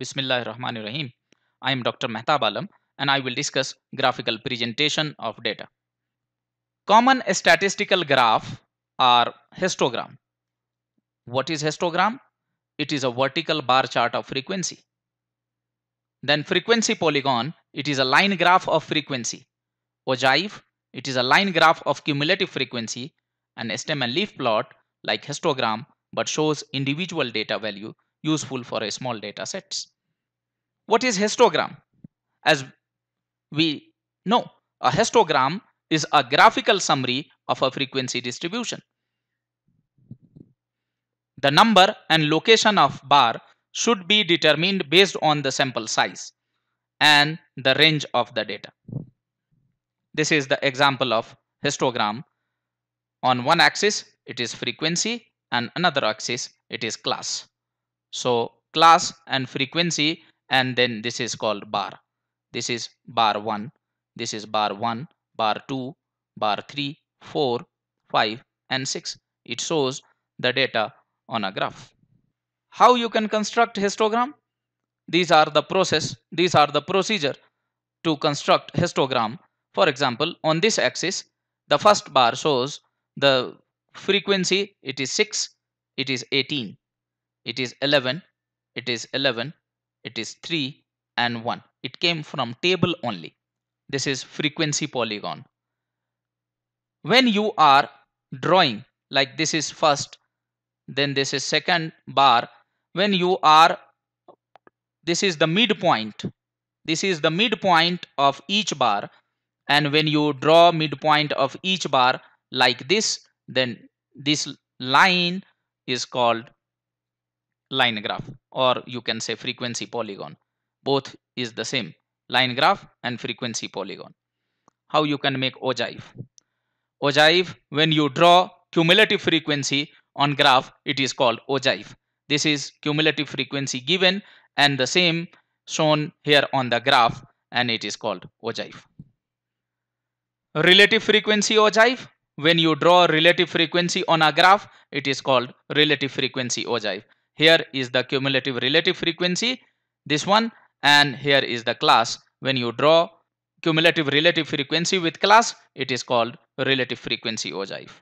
Bismillah Rahman Rahim. I am Dr. Mehtab Alam and I will discuss graphical presentation of data. Common statistical graph are histogram. What is histogram? It is a vertical bar chart of frequency. Then frequency polygon, it is a line graph of frequency. Ogive, it is a line graph of cumulative frequency. And stem and leaf plot like histogram but shows individual data value useful for a small data sets. What is histogram? As we know, a histogram is a graphical summary of a frequency distribution. The number and location of bar should be determined based on the sample size and the range of the data. This is the example of histogram. On one axis, it is frequency and another axis, it is class. So class and frequency and then this is called bar. This is bar 1, this is bar 1, bar 2, bar 3, 4, 5 and 6. It shows the data on a graph. How you can construct histogram? These are the process, these are the procedure to construct histogram. For example, on this axis, the first bar shows the frequency, it is 6, it is 18 it is 11 it is 11 it is 3 and 1 it came from table only. This is frequency polygon. When you are drawing like this is first then this is second bar. When you are this is the midpoint. This is the midpoint of each bar. And when you draw midpoint of each bar like this then this line is called line graph or you can say frequency polygon. Both is the same line graph and frequency polygon. How you can make ogive? Ogive when you draw cumulative frequency on graph it is called ogive. This is cumulative frequency given and the same shown here on the graph and it is called ogive. Relative frequency ogive when you draw relative frequency on a graph it is called relative frequency ogive here is the cumulative relative frequency, this one, and here is the class. When you draw cumulative relative frequency with class, it is called relative frequency ogive.